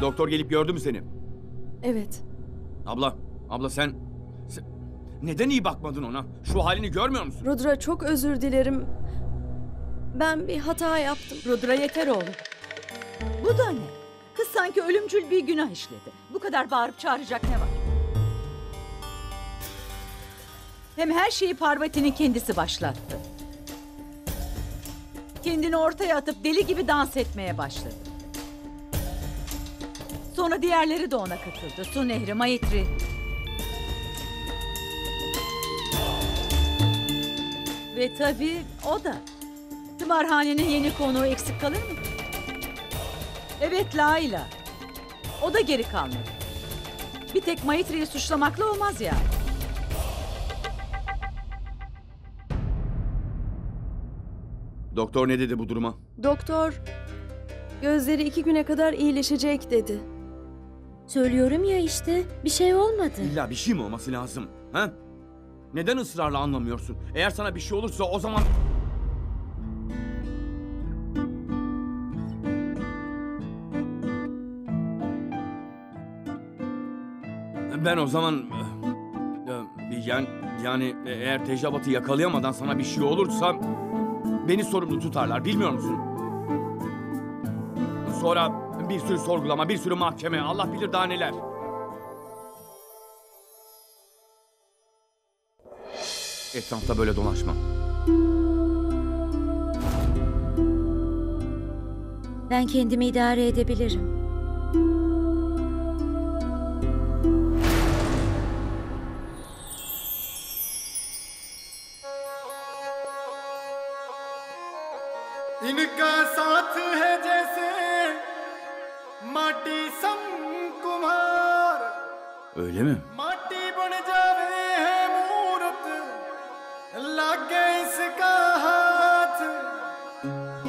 Doktor gelip gördü mü seni? Evet. Abla, abla sen, sen... Neden iyi bakmadın ona? Şu halini görmüyor musun? Rudra çok özür dilerim. Ben bir hata yaptım. Rudra yeter oğlum. Bu da ne? Kız sanki ölümcül bir günah işledi. Bu kadar bağırıp çağıracak ne var? Hem her şeyi Parvati'nin kendisi başlattı. Kendini ortaya atıp deli gibi dans etmeye başladı. Sonra diğerleri de ona katıldı. Su Nehri, Mayitri. Ve tabii o da. Tımarhanenin yeni konuğu eksik kalır mı? Evet Laila. O da geri kalmadı. Bir tek Maitri'yi suçlamakla olmaz yani. Doktor ne dedi bu duruma? Doktor gözleri iki güne kadar iyileşecek dedi. Söylüyorum ya işte bir şey olmadı. İlla bir şey mi olması lazım? Ha? Neden ısrarla anlamıyorsun? Eğer sana bir şey olursa o zaman... Ben o zaman... e, e, Yani, yani eğer tecabatı yakalayamadan sana bir şey olursa... Beni sorumlu tutarlar bilmiyor musun? Sonra bir sürü sorgulama, bir sürü mahkeme, Allah bilir daha neler. Etrafta böyle dolaşma. Ben kendimi idare edebilirim.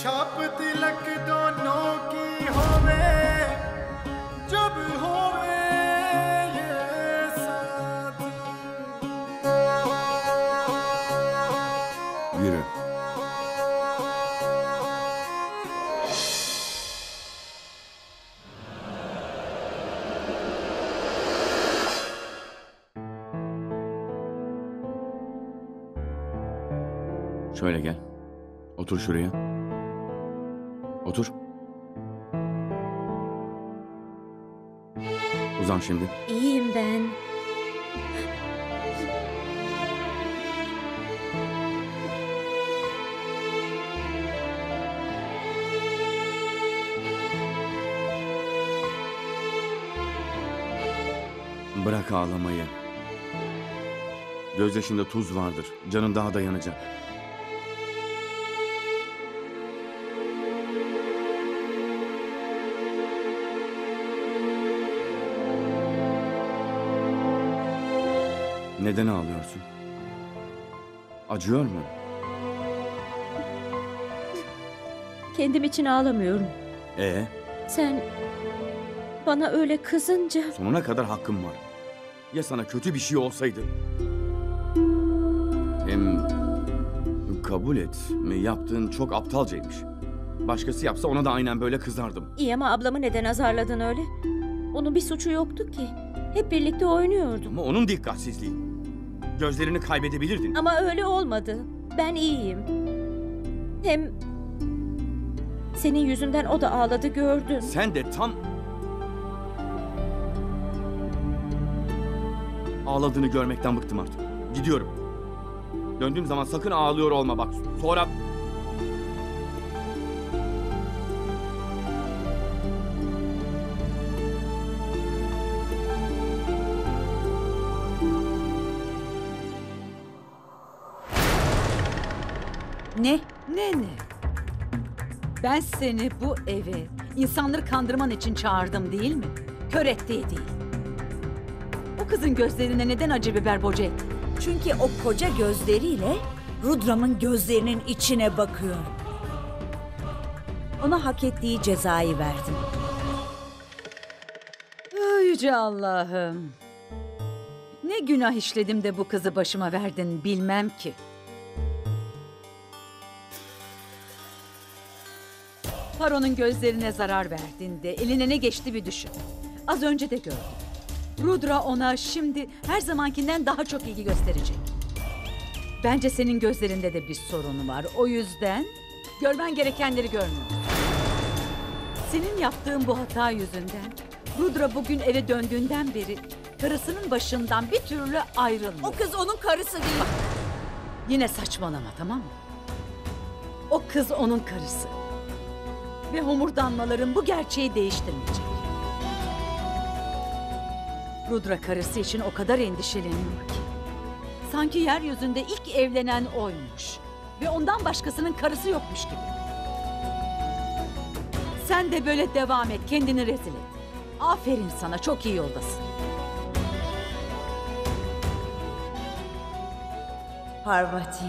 छाप तिलक दोनों की होवे जब होवे ये साथ Yürü. Şöyle gel. Otur şuraya. Şimdi. İyiyim ben. Bırak ağlamayı. Gözyaşında tuz vardır. Canın daha dayanacak. Neden ağlıyorsun? Acıyor mu? Kendim için ağlamıyorum. Ee, Sen bana öyle kızınca sonuna kadar hakkım var. Ya sana kötü bir şey olsaydı? Hem kabul et, yaptığın çok aptalcaymış. Başkası yapsa ona da aynen böyle kızardım. iyi ama ablamı neden azarladın öyle? Onun bir suçu yoktu ki. Hep birlikte oynuyordum. Ama onun dikkatsizliği. Gözlerini kaybedebilirdin. Ama öyle olmadı. Ben iyiyim. Hem senin yüzünden o da ağladı gördün. Sen de tam... Ağladığını görmekten bıktım artık. Gidiyorum. Döndüğüm zaman sakın ağlıyor olma bak. Sonra... Ne? Ne ne? Ben seni bu eve insanları kandırman için çağırdım değil mi? Kör ettiği değil. O kızın gözlerine neden acı biber boca ettin? Çünkü o koca gözleriyle Rudra'mın gözlerinin içine bakıyor. Ona hak ettiği cezayı verdim. Ay, Yüce Allah'ım. Ne günah işledim de bu kızı başıma verdin bilmem ki. Faro'nun gözlerine zarar verdiğinde eline ne geçti bir düşün. Az önce de gördüm. Rudra ona şimdi her zamankinden daha çok ilgi gösterecek. Bence senin gözlerinde de bir sorunu var. O yüzden görmen gerekenleri görmüyorsun. Senin yaptığın bu hata yüzünden Rudra bugün eve döndüğünden beri karısının başından bir türlü ayrılmıyor. O kız onun karısı değil. Yine saçmalama tamam mı? O kız onun karısı. Ve homurdanmaların bu gerçeği değiştirmeyecek. Rudra karısı için o kadar endişeleniyor ki. Sanki yeryüzünde ilk evlenen oymuş. Ve ondan başkasının karısı yokmuş gibi. Sen de böyle devam et, kendini rezil et. Aferin sana, çok iyi yoldasın. Parvati,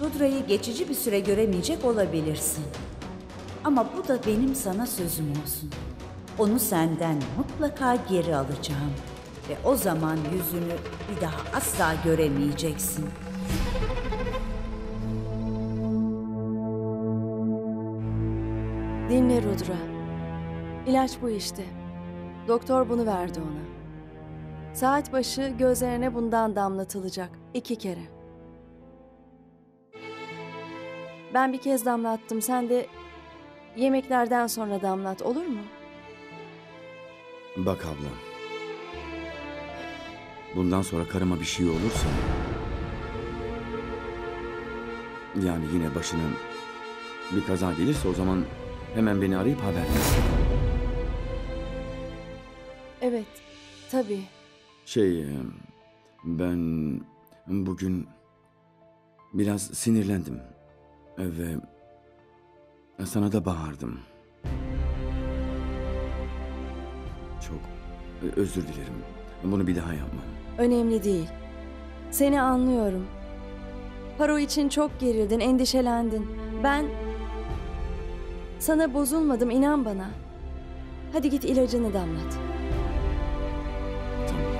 Rudra'yı geçici bir süre göremeyecek olabilirsin. Ama bu da benim sana sözüm olsun. Onu senden mutlaka geri alacağım. Ve o zaman yüzünü bir daha asla göremeyeceksin. Dinle Rudra. İlaç bu işte. Doktor bunu verdi ona. Saat başı gözlerine bundan damlatılacak. iki kere. Ben bir kez damlattım. Sen de yemeklerden sonra damlat olur mu? Bak ablam. Bundan sonra karıma bir şey olursa... Yani yine başına bir kaza gelirse o zaman hemen beni arayıp haber ver. Evet, tabii. Şey, ben bugün biraz sinirlendim ve sana da bağırdım. Çok özür dilerim. Bunu bir daha yapmam. Önemli değil. Seni anlıyorum. Paro için çok gerildin, endişelendin. Ben sana bozulmadım, inan bana. Hadi git ilacını damlat. Tamam.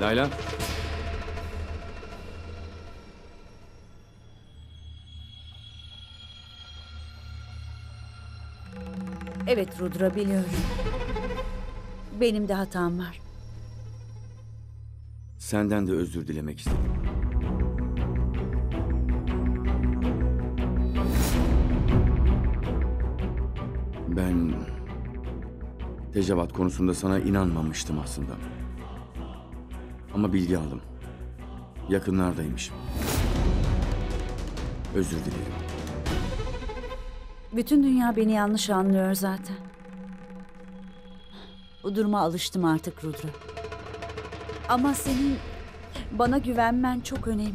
Layla. Evet Rudra biliyorum. Benim de hatam var. Senden de özür dilemek istedim. Ben Tecavat konusunda sana inanmamıştım aslında. Ama bilgi aldım. Yakınlardaymış. Özür dilerim. Bütün dünya beni yanlış anlıyor zaten. Bu duruma alıştım artık Rudra. Ama senin bana güvenmen çok önemli.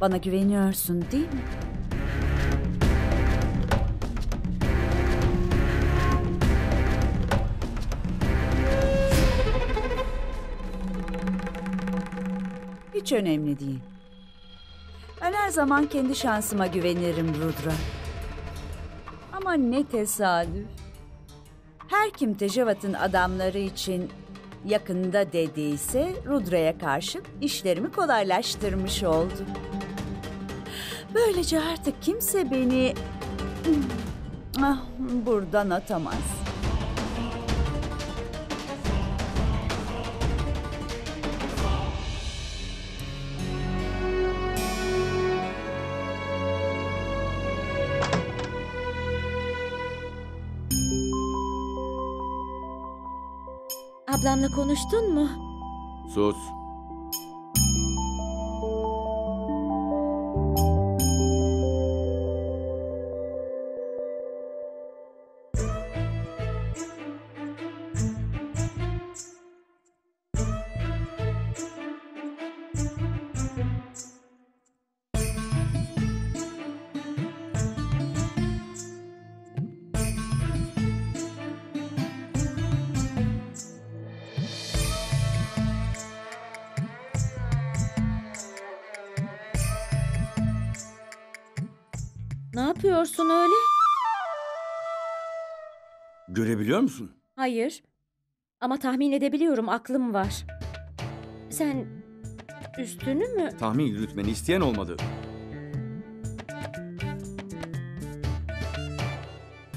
Bana güveniyorsun değil mi? Hiç önemli değil. Her zaman kendi şansıma güvenirim Rudra. Ama ne tesadüf. Her kim Tejavat'ın adamları için yakında dediyse Rudra'ya karşı işlerimi kolaylaştırmış oldu. Böylece artık kimse beni ah, buradan atamaz. Ablamla konuştun mu? Sus. Ne yapıyorsun öyle? Görebiliyor musun? Hayır. Ama tahmin edebiliyorum aklım var. Sen üstünü mü? Tahmin yürütmeni isteyen olmadı.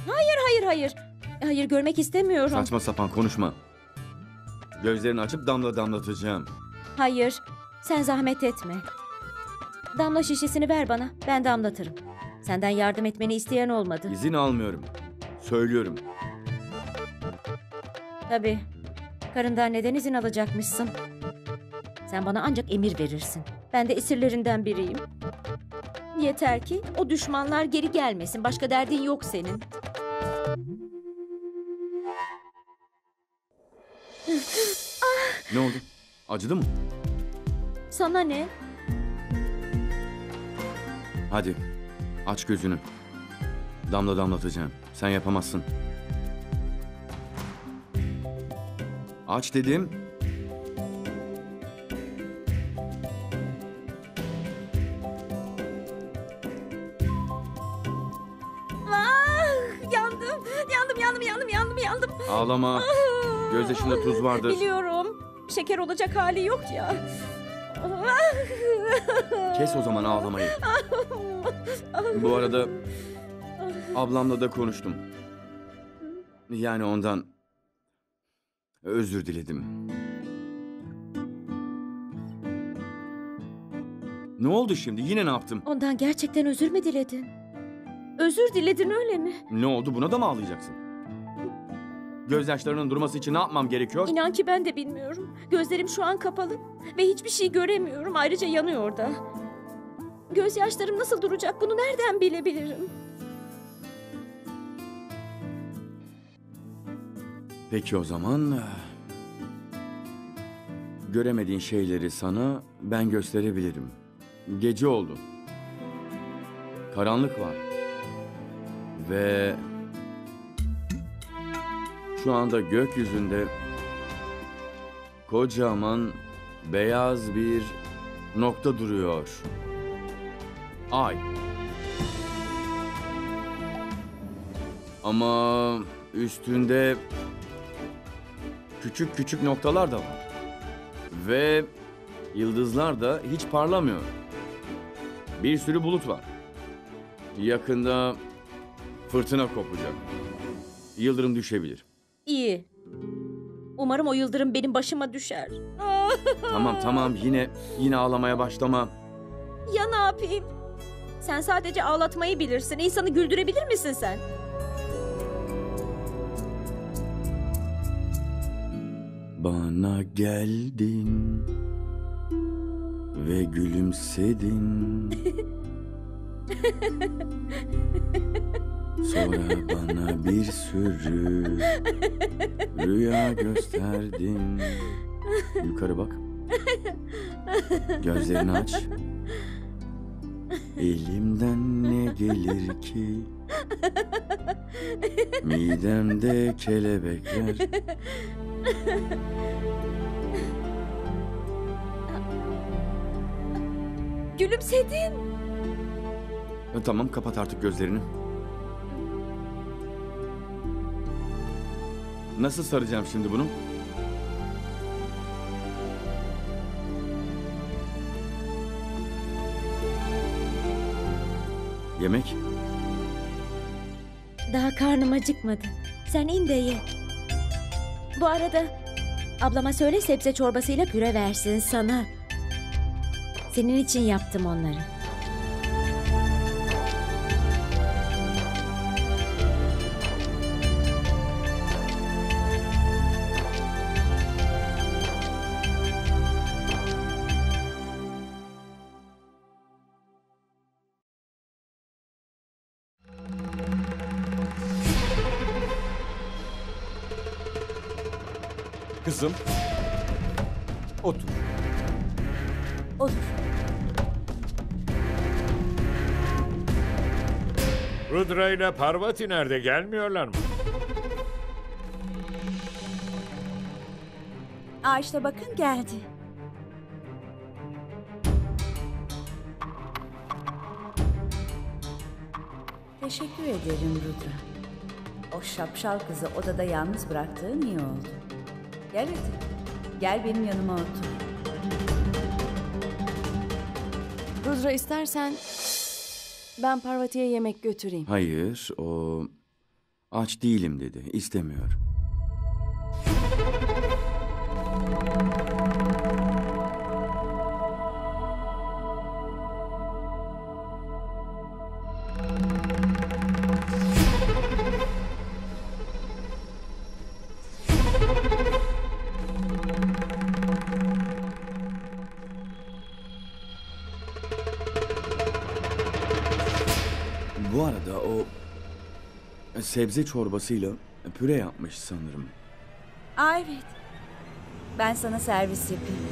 Hayır hayır. Hayır görmek istemiyorum. Saçma sapan konuşma. Gözlerini açıp damla damlatacağım. Hayır. Sen zahmet etme. Damla şişesini ver bana. Ben damlatırım. Senden yardım etmeni isteyen olmadı. İzin almıyorum. Söylüyorum. Tabii. Karından neden izin alacakmışsın? Sen bana ancak emir verirsin. Ben de esirlerinden biriyim. Yeter ki o düşmanlar geri gelmesin. Başka derdin yok senin. Ne oldu? Acıdı mı? Sana ne? Hadi. Aç gözünü. Damla damlatacağım. Sen yapamazsın. Aç dedim. Ah, yandım. Yandım, yandım, yandım, yandım, yandım. Ağlama. Gözyaşında tuz vardır. Biliyorum. Şeker olacak hali yok ya. Kes o zaman ağlamayı. Bu arada ablamla da konuştum. Yani ondan özür diledim. Ne oldu şimdi? Yine ne yaptım? Ondan gerçekten özür mü diledin? Özür diledin öyle mi? Ne oldu? Buna da mı ağlayacaksın? Gözyaşlarının durması için ne yapmam gerekiyor? İnan ki ben de bilmiyorum. Gözlerim şu an kapalı ve hiçbir şey göremiyorum. Ayrıca yanıyor da. Gözyaşlarım nasıl duracak bunu nereden bilebilirim? Peki o zaman... eh, Göremediğin şeyleri sana ben gösterebilirim. Gece oldu. Karanlık var. Ve... Şu anda gökyüzünde kocaman beyaz bir nokta duruyor. Ay. Ama üstünde küçük küçük noktalar da var. Ve yıldızlar da hiç parlamıyor. Bir sürü bulut var. Yakında fırtına kopacak. Yıldırım düşebilir. İyi. Umarım o yıldırım benim başıma düşer. Tamam tamam yine yine ağlamaya başlama. Ya ne yapayım? Sen sadece ağlatmayı bilirsin. İnsanı güldürebilir misin sen? Bana geldin ve gülümsedin. Sonra bana bir sürü rüya gösterdin. Yukarı bak. Gözlerini aç. Elimden ne gelir ki? Midemde kelebekler. Gülümsedin. Tamam kapat artık gözlerini. Nasıl saracağım şimdi bunu? Yemek? Daha karnım acıkmadı. Sen in de ye. Bu arada ablama söyle sebze çorbasıyla püre versin sana. Senin için yaptım onları. Kızım. Otur. Otur. Rudra ile Parvati nerede gelmiyorlar mı? Aa işte bakın geldi. Teşekkür ederim Rudra. O şapşal kızı odada yalnız bıraktığın iyi oldu. Gel hadi. Gel benim yanıma otur. Rudra istersen ben Parvati'ye yemek götüreyim. Hayır, o aç değilim dedi. İstemiyor. Sebze çorbasıyla püre yapmış sanırım. Evet. Ben sana servis yapayım.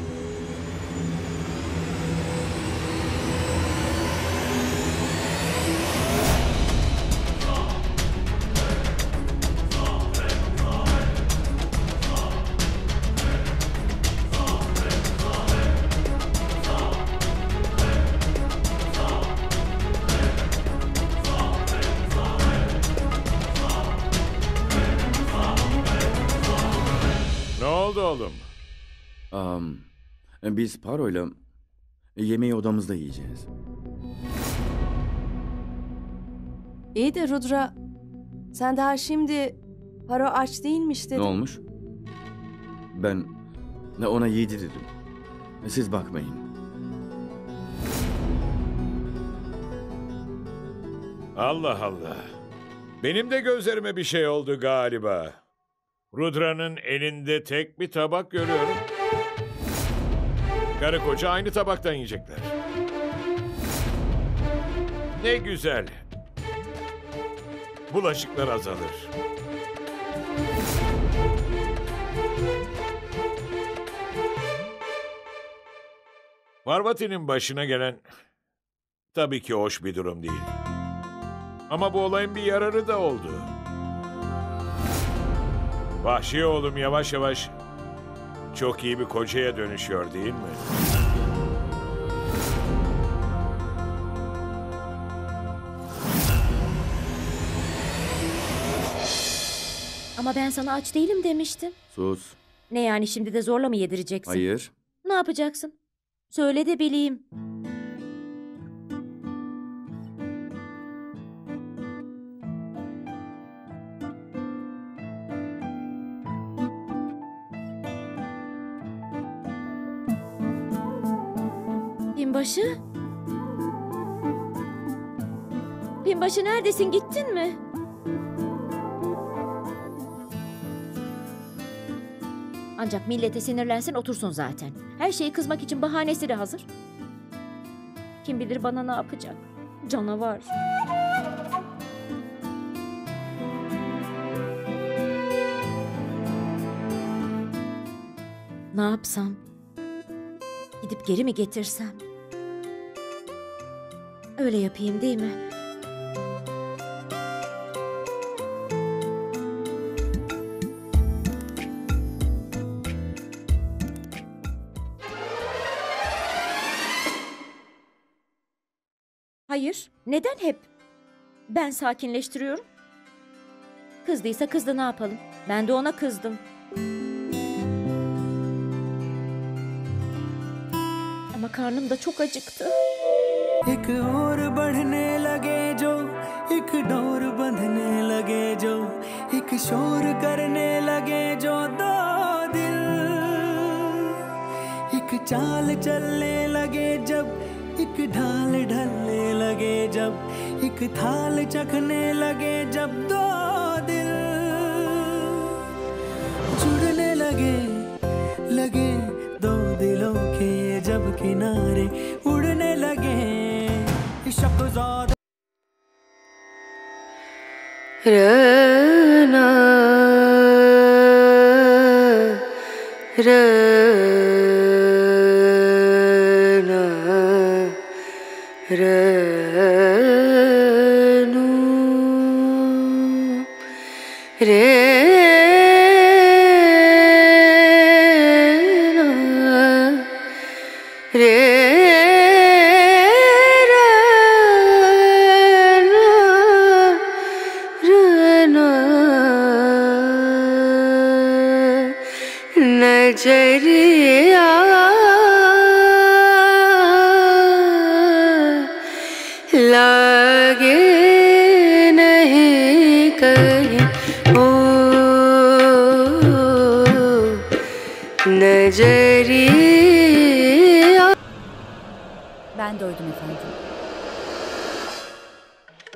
Oğlum? Am, biz Paro'yla yemeği odamızda yiyeceğiz. İyi de Rudra sen daha şimdi Paro aç değilmiş dedin. Ne olmuş? Ben ona yediririm. Siz bakmayın. Allah Allah. Benim de gözlerime bir şey oldu galiba. Rudra'nın elinde tek bir tabak görüyorum. Karı koca aynı tabaktan yiyecekler. Ne güzel. Bulaşıklar azalır. Parvati'nin başına gelen tabii ki hoş bir durum değil. Ama bu olayın bir yararı da oldu. Vahşi oğlum yavaş yavaş çok iyi bir kocaya dönüşüyor değil mi? Ama ben sana aç değilim demiştim. Sus. Ne yani şimdi de zorla mı yedireceksin? Hayır. Ne yapacaksın? Söyle de bileyim. Binbaşı? Binbaşı neredesin? Gittin mi? Ancak millete sinirlensin otursun zaten. Her şeyi kızmak için bahanesi de hazır. Kim bilir bana ne yapacak? Canavar. Ne yapsam? Gidip geri mi getirsem? Öyle yapayım değil mi? Hayır. Neden hep? Ben sakinleştiriyorum. Kızdıysa kızdı ne yapalım? Ben de ona kızdım. Ama karnım da çok acıktı. एक और बढ़ने लगे जो, एक डोर बंधने लगे जो, एक शोर करने लगे जो दो दिल। एक चाल चलने लगे जब, एक ढाल ढलने लगे जब, एक थाल चखने लगे जब दो दिल। जुड़ने लगे लगे दो दिलों के जब किनारे, उड़ने लगे rana rana ranu re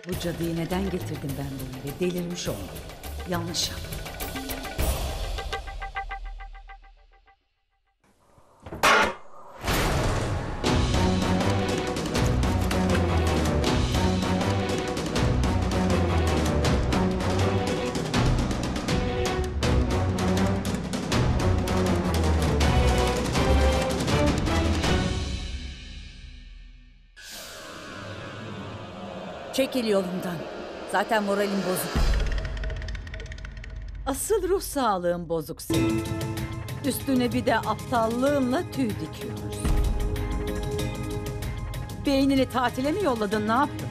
Bu cadıyı neden getirdim ben bu eve? Delirmiş olmalı. Yanlış yaptım. Çekil yolumdan. Zaten moralim bozuk. Asıl ruh sağlığın bozuk senin. Üstüne bir de aptallığınla tüy dikiyorsun. Beynini tatile mi yolladın ne yaptın?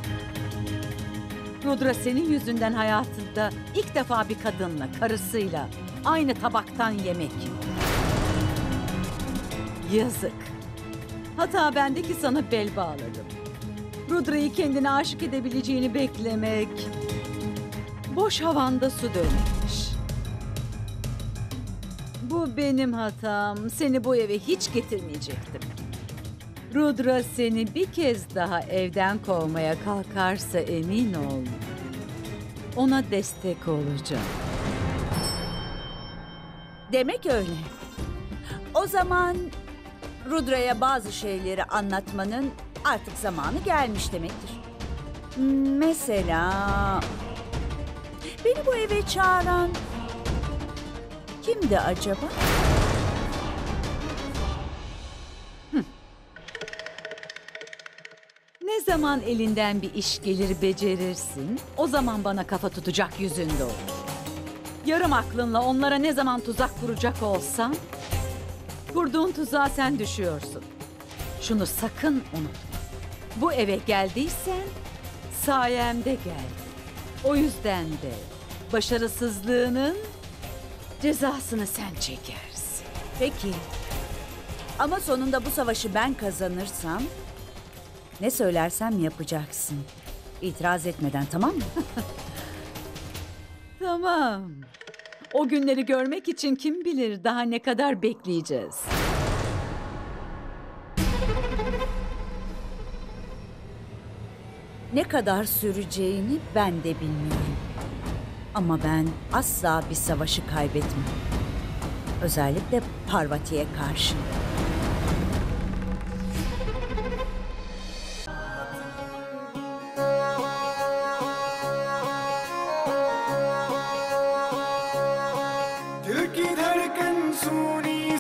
Rudra senin yüzünden hayatında ilk defa bir kadınla, karısıyla aynı tabaktan yemek. Yazık. Hata bende ki sana bel bağladım. Rudra'yı kendine aşık edebileceğini beklemek... Boş havanda su dönmekmiş. Bu benim hatam. Seni bu eve hiç getirmeyecektim. Rudra seni bir kez daha evden kovmaya kalkarsa emin ol. Ona destek olacağım. Demek öyle. O zaman Rudra'ya bazı şeyleri anlatmanın artık zamanı gelmiş demektir. Mesela beni bu eve çağıran kimdi acaba? Ne zaman elinden bir iş gelir becerirsin, o zaman bana kafa tutacak yüzünde olur. Yarım aklınla onlara ne zaman tuzak kuracak olsan, kurduğun tuzağa sen düşüyorsun. Şunu sakın unutma. Bu eve geldiysen sayemde geldin. O yüzden de başarısızlığının cezasını sen çekersin. Peki. Ama sonunda bu savaşı ben kazanırsam ne söylersem yapacaksın. İtiraz etmeden tamam mı? Tamam. O günleri görmek için kim bilir daha ne kadar bekleyeceğiz. Ne kadar süreceğini ben de bilmiyorum. Ama ben asla bir savaşı kaybetmem. Özellikle Parvati'ye karşı.